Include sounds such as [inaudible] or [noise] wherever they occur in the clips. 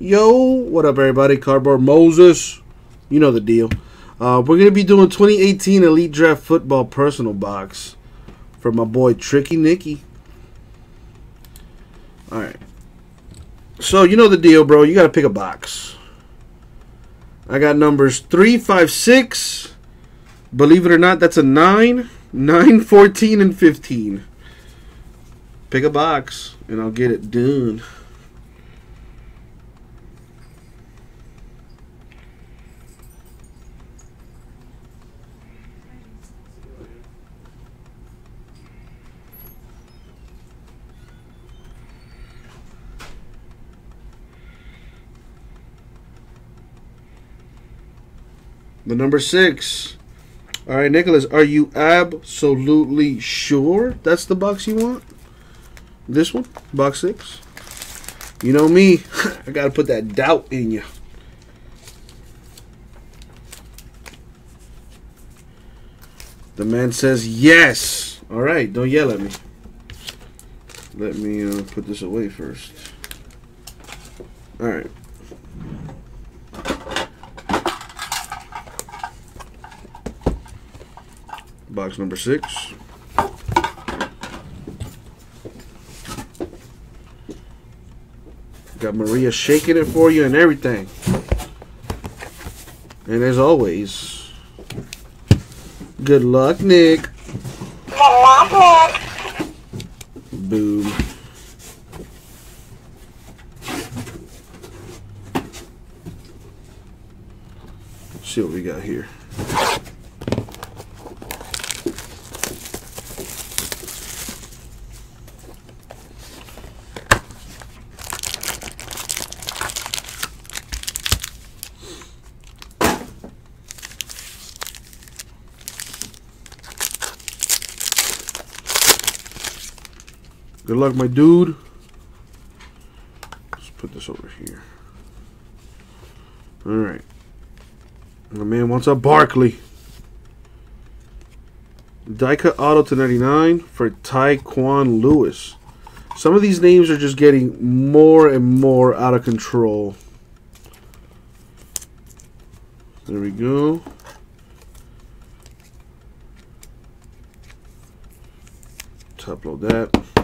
Yo, what up, everybody? Cardboard Moses. You know the deal. Uh, we're going to be doing 2018 Elite Draft Football Personal Box for my boy Tricky Nicky. All right. So, you know the deal, bro. You got to pick a box. I got numbers 3, 5, 6. Believe it or not, that's a 9, 9, 14, and 15. Pick a box, and I'll get it done. The number six. All right, Nicholas, are you absolutely sure that's the box you want? This one, box six. You know me, [laughs] I gotta put that doubt in you. The man says yes. All right, don't yell at me. Let me uh, put this away first. All right. Box number six. Got Maria shaking it for you and everything. And as always, good luck, Nick. Good luck, Nick. Boom. see what we got here. Good luck, my dude. Let's put this over here. All right. My man wants a Barkley. Cut auto to 99 for Tyquan Lewis. Some of these names are just getting more and more out of control. There we go. Top load that.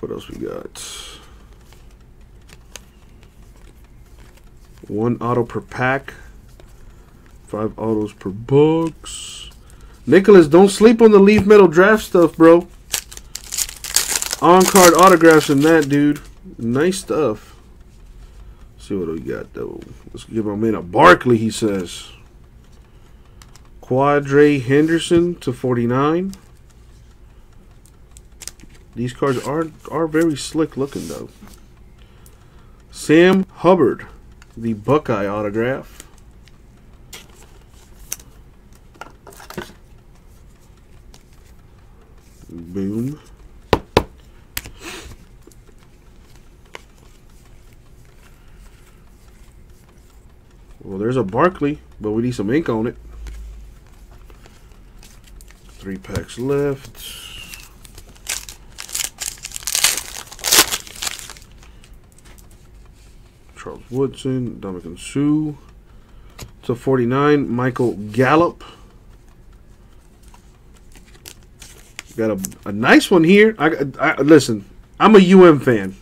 What else we got? One auto per pack. Five autos per box. Nicholas, don't sleep on the leaf metal draft stuff, bro. On card autographs and that, dude. Nice stuff. Let's see what we got though. Let's give my man a Barkley, he says. Quadree Henderson to 49. These cards are are very slick looking though. Sam Hubbard, the Buckeye autograph. Boom. Well, there's a Barkley, but we need some ink on it. Three packs left. Charles Woodson, Dominican Sue. To 49, Michael Gallup. Got a, a nice one here. I, I Listen, I'm a UM fan.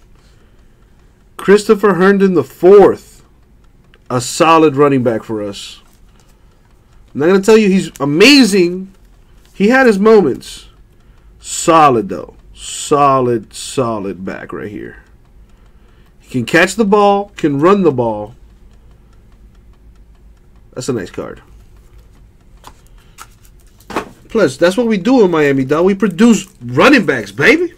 Christopher Herndon the fourth. A solid running back for us. I'm not going to tell you he's amazing. He had his moments. Solid, though. Solid, solid back right here. Can catch the ball, can run the ball. That's a nice card. Plus, that's what we do in Miami, dog. We produce running backs, baby.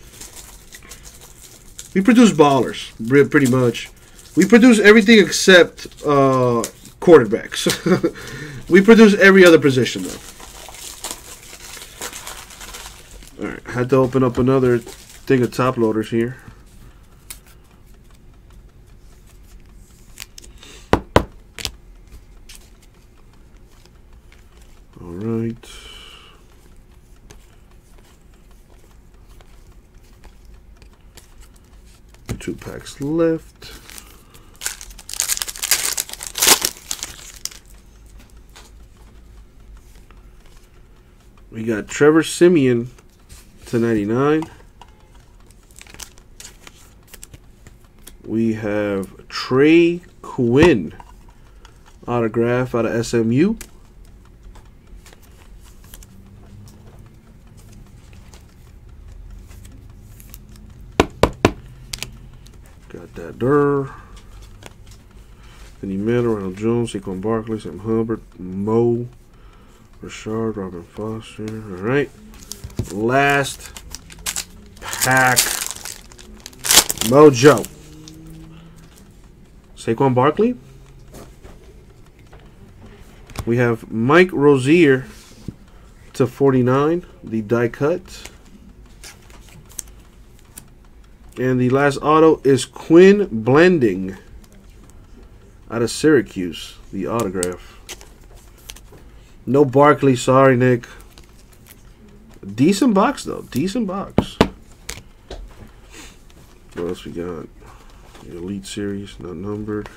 We produce ballers, pretty much. We produce everything except uh, quarterbacks. [laughs] we produce every other position, though. All right, had to open up another thing of top loaders here. All right. Two packs left. We got Trevor Simeon to 99. We have Trey Quinn autograph out of SMU. There. Kenny Miller, Ronald Jones, Saquon Barkley, Sam Hubbard, Mo, Rashard, Robin Foster. All right. Last pack. Mojo. Saquon Barkley. We have Mike Rozier to 49, the die cut. And the last auto is Quinn Blanding out of Syracuse, the autograph. No Barkley, sorry, Nick. Decent box, though. Decent box. What else we got? The Elite Series, not numbered.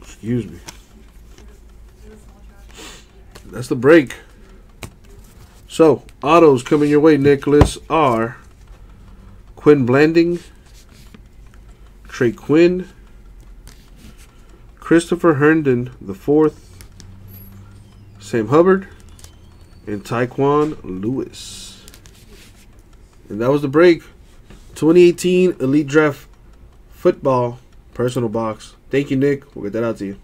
Excuse me. That's the break. So, autos coming your way, Nicholas, are Quinn Blanding, Trey Quinn, Christopher Herndon the fourth, Sam Hubbard, and Tyquan Lewis. And that was the break. 2018 Elite Draft Football Personal Box. Thank you, Nick. We'll get that out to you.